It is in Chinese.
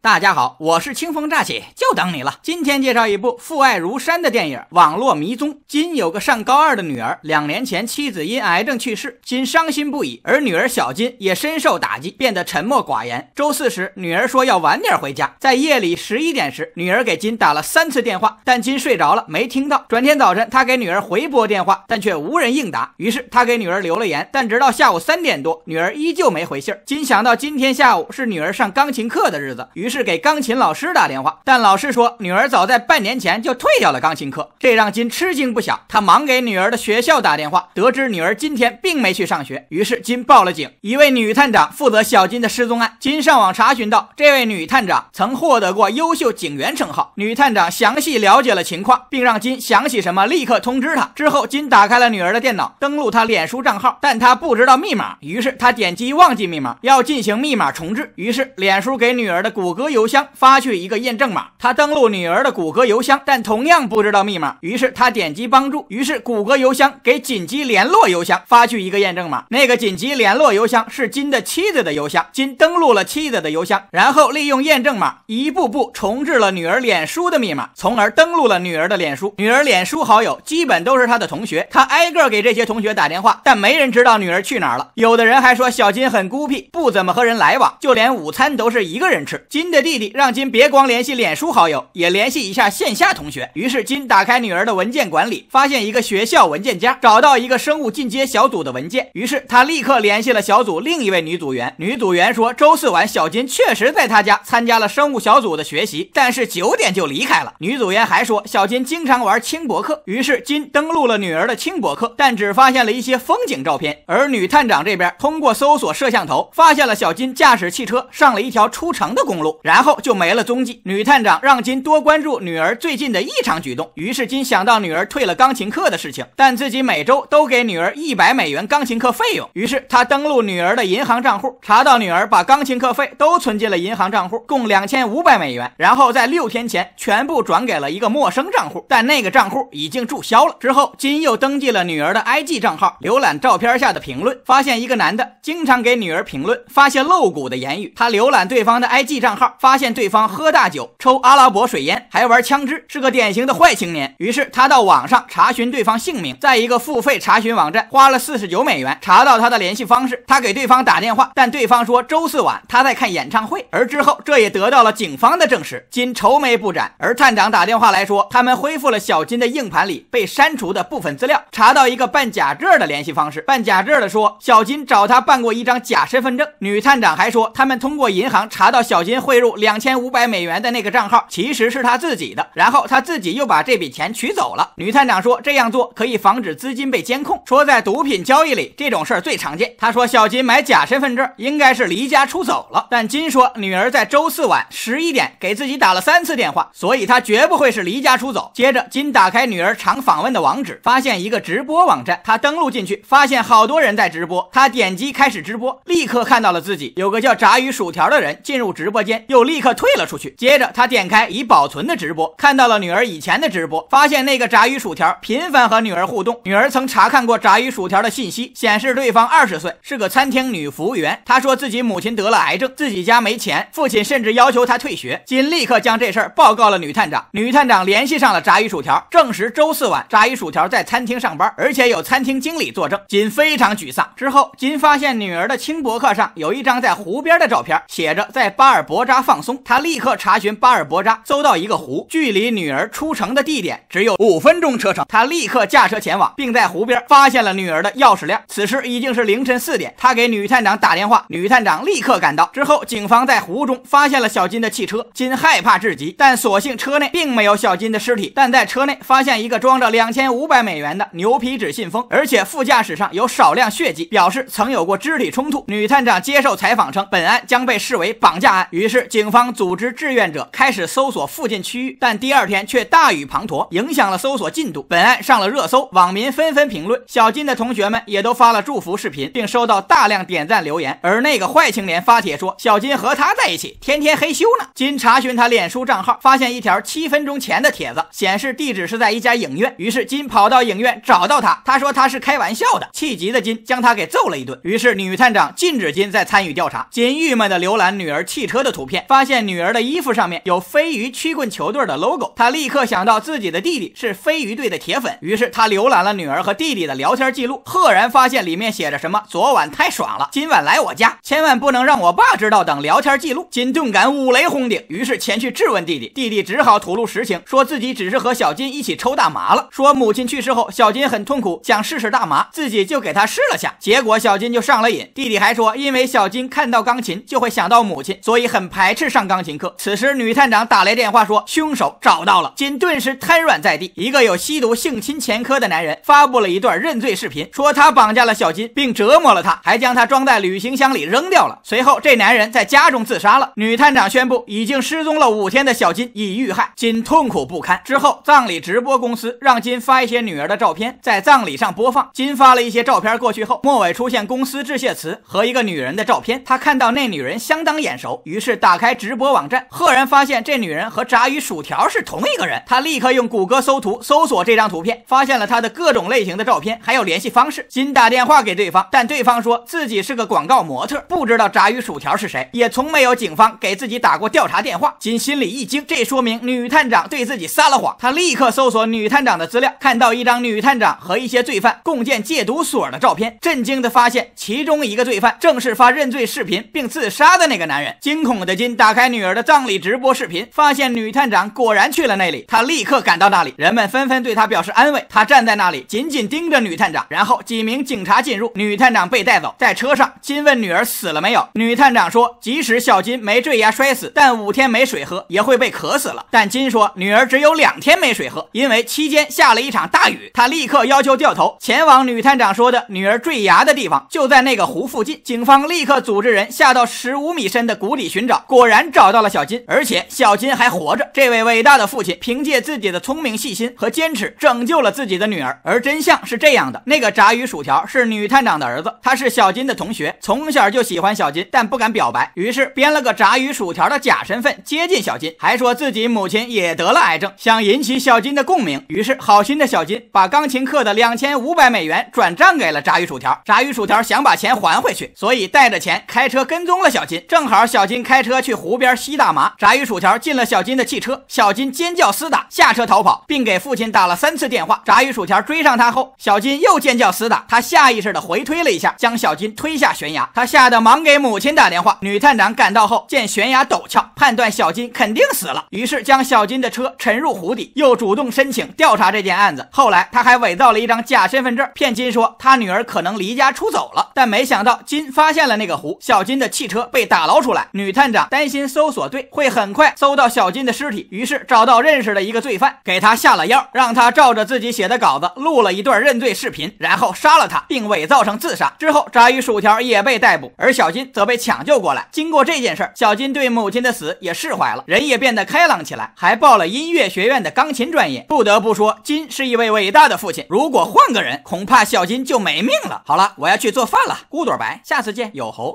大家好，我是清风乍起，就等你了。今天介绍一部父爱如山的电影《网络迷踪》。金有个上高二的女儿，两年前妻子因癌症去世，金伤心不已，而女儿小金也深受打击，变得沉默寡言。周四时，女儿说要晚点回家。在夜里十一点时，女儿给金打了三次电话，但金睡着了，没听到。转天早晨，他给女儿回拨电话，但却无人应答。于是他给女儿留了言，但直到下午三点多，女儿依旧没回信金想到今天下午是女儿上钢琴课的日子，于于是给钢琴老师打电话，但老师说女儿早在半年前就退掉了钢琴课，这让金吃惊不小。他忙给女儿的学校打电话，得知女儿今天并没去上学，于是金报了警。一位女探长负责小金的失踪案。金上网查询到，这位女探长曾获得过优秀警员称号。女探长详细了解了情况，并让金想起什么立刻通知她。之后，金打开了女儿的电脑，登录她脸书账号，但她不知道密码，于是她点击忘记密码，要进行密码重置。于是脸书给女儿的谷。谷歌邮箱发去一个验证码，他登录女儿的谷歌邮箱，但同样不知道密码。于是他点击帮助，于是谷歌邮箱给紧急联络邮箱发去一个验证码。那个紧急联络邮箱是金的妻子的邮箱，金登录了妻子的邮箱，然后利用验证码一步步重置了女儿脸书的密码，从而登录了女儿的脸书。女儿脸书好友基本都是他的同学，他挨个给这些同学打电话，但没人知道女儿去哪儿了。有的人还说小金很孤僻，不怎么和人来往，就连午餐都是一个人吃。金。的弟弟让金别光联系脸书好友，也联系一下线下同学。于是金打开女儿的文件管理，发现一个学校文件夹，找到一个生物进阶小组的文件。于是他立刻联系了小组另一位女组员。女组员说，周四晚小金确实在他家参加了生物小组的学习，但是九点就离开了。女组员还说，小金经常玩轻博客。于是金登录了女儿的轻博客，但只发现了一些风景照片。而女探长这边通过搜索摄像头，发现了小金驾驶汽车上了一条出城的公路。然后就没了踪迹。女探长让金多关注女儿最近的异常举动，于是金想到女儿退了钢琴课的事情，但自己每周都给女儿一百美元钢琴课费用。于是他登录女儿的银行账户，查到女儿把钢琴课费都存进了银行账户，共两千五百美元。然后在六天前全部转给了一个陌生账户，但那个账户已经注销了。之后金又登记了女儿的 IG 账号，浏览照片下的评论，发现一个男的经常给女儿评论发现露骨的言语。他浏览对方的 IG 账号。发现对方喝大酒、抽阿拉伯水烟，还玩枪支，是个典型的坏青年。于是他到网上查询对方姓名，在一个付费查询网站花了四十九美元查到他的联系方式。他给对方打电话，但对方说周四晚他在看演唱会。而之后这也得到了警方的证实。金愁眉不展，而探长打电话来说，他们恢复了小金的硬盘里被删除的部分资料，查到一个办假证的联系方式。办假证的说小金找他办过一张假身份证。女探长还说，他们通过银行查到小金会汇。入两千五百美元的那个账号其实是他自己的，然后他自己又把这笔钱取走了。女探长说这样做可以防止资金被监控，说在毒品交易里这种事儿最常见。他说小金买假身份证应该是离家出走了，但金说女儿在周四晚十一点给自己打了三次电话，所以他绝不会是离家出走。接着金打开女儿常访问的网址，发现一个直播网站，他登录进去，发现好多人在直播，他点击开始直播，立刻看到了自己有个叫炸鱼薯条的人进入直播间。又立刻退了出去。接着，他点开已保存的直播，看到了女儿以前的直播，发现那个炸鱼薯条频繁和女儿互动。女儿曾查看过炸鱼薯条的信息，显示对方二十岁，是个餐厅女服务员。她说自己母亲得了癌症，自己家没钱，父亲甚至要求她退学。金立刻将这事儿报告了女探长。女探长联系上了炸鱼薯条，证实周四晚炸鱼薯条在餐厅上班，而且有餐厅经理作证。金非常沮丧。之后，金发现女儿的轻博客上有一张在湖边的照片，写着在巴尔博扎。放松，他立刻查询巴尔博扎，搜到一个湖，距离女儿出城的地点只有五分钟车程。他立刻驾车前往，并在湖边发现了女儿的钥匙链。此时已经是凌晨四点，他给女探长打电话，女探长立刻赶到。之后，警方在湖中发现了小金的汽车，金害怕至极，但所幸车内并没有小金的尸体。但在车内发现一个装着两千五百美元的牛皮纸信封，而且副驾驶上有少量血迹，表示曾有过肢体冲突。女探长接受采访称，本案将被视为绑架案。于是。警方组织志愿者开始搜索附近区域，但第二天却大雨滂沱，影响了搜索进度。本案上了热搜，网民纷纷评论，小金的同学们也都发了祝福视频，并收到大量点赞留言。而那个坏青年发帖说，小金和他在一起，天天嘿咻呢。金查询他脸书账号，发现一条七分钟前的帖子，显示地址是在一家影院。于是金跑到影院找到他，他说他是开玩笑的。气急的金将他给揍了一顿。于是女探长禁止金再参与调查。金郁闷的浏览女儿汽车的图片。发现女儿的衣服上面有飞鱼曲棍球队的 logo，他立刻想到自己的弟弟是飞鱼队的铁粉，于是他浏览了女儿和弟弟的聊天记录，赫然发现里面写着什么“昨晚太爽了，今晚来我家，千万不能让我爸知道”等聊天记录。金顿感五雷轰顶，于是前去质问弟弟，弟弟只好吐露实情，说自己只是和小金一起抽大麻了，说母亲去世后，小金很痛苦，想试试大麻，自己就给他试了下，结果小金就上了瘾。弟弟还说，因为小金看到钢琴就会想到母亲，所以很排斥上钢琴课。此时女探长打来电话说，凶手找到了，金顿时瘫软在地。一个有吸毒性侵前科的男人发布了一段认罪视频，说他绑架了小金，并折磨了他，还将他装在旅行箱里扔掉了。随后，这男人在家中自杀了。女探长宣布，已经失踪了五天的小金已遇害。金痛苦不堪。之后，葬礼直播公司让金发一些女儿的照片，在葬礼上播放。金发了一些照片过去后，末尾出现公司致谢词和一个女人的照片。他看到那女人相当眼熟，于是打打开直播网站，赫然发现这女人和炸鱼薯条是同一个人。他立刻用谷歌搜图搜索这张图片，发现了她的各种类型的照片，还有联系方式。金打电话给对方，但对方说自己是个广告模特，不知道炸鱼薯条是谁，也从没有警方给自己打过调查电话。金心里一惊，这说明女探长对自己撒了谎。他立刻搜索女探长的资料，看到一张女探长和一些罪犯共建戒毒所的照片，震惊的发现其中一个罪犯正是发认罪视频并自杀的那个男人。惊恐的金打开女儿的葬礼直播视频，发现女探长果然去了那里。他立刻赶到那里，人们纷纷对他表示安慰。他站在那里，紧紧盯着女探长。然后几名警察进入，女探长被带走。在车上，金问女儿死了没有。女探长说，即使小金没坠崖摔死，但五天没水喝也会被渴死了。但金说，女儿只有两天没水喝，因为期间下了一场大雨。他立刻要求掉头前往女探长说的女儿坠崖的地方，就在那个湖附近。警方立刻组织人下到十五米深的谷底寻找，果然找到了小金，而且小金还活着。这位伟大的父亲凭借自己的聪明、细心和坚持，拯救了自己的女儿。而真相是这样的：那个炸鱼薯条是女探长的儿子，他是小金的同学，从小就喜欢小金，但不敢表白，于是编了个炸鱼薯条的假身份接近小金，还说自己母亲也得了癌症，想引起小金的共鸣。于是好心的小金把钢琴课的两千五百美元转账给了炸鱼薯条，炸鱼薯条想把钱还回去，所以带着钱开车跟踪了小金。正好小金开车去湖边吸大麻，炸鱼薯条进了小金的汽车，小金尖叫厮打，下车逃跑，并给父亲打了三次电话。炸鱼薯条追上他后，小金又尖叫厮打，他下意识的回推了一下，将小金推下悬崖。他吓得忙给母亲打电话。女探长赶到后，见悬崖陡峭，判断小金肯定死了，于是将小金的车沉入湖底，又主动申请调查这件案子。后来他还伪造了一张假身份证，骗金说他女儿可能离家出走了，但没想到金发现了那个湖，小金的汽车被打捞出来。女探长担心搜索队会很快搜到小金的尸体，于是找到认识的一个罪犯，给他下了药，让他照着自己写的稿子录了一段认罪视频，然后杀了他，并伪造成自杀。之后，炸鱼薯条也被逮捕，而小金则被抢救过来。经过这件事，小金对母亲的死也释怀了，人也变得开朗起来，还报了音乐学院的钢琴专业。不得不说，金是一位伟大的父亲。如果换个人，恐怕小金就没命了。好了，我要去做饭了。孤朵白，下次见，有猴。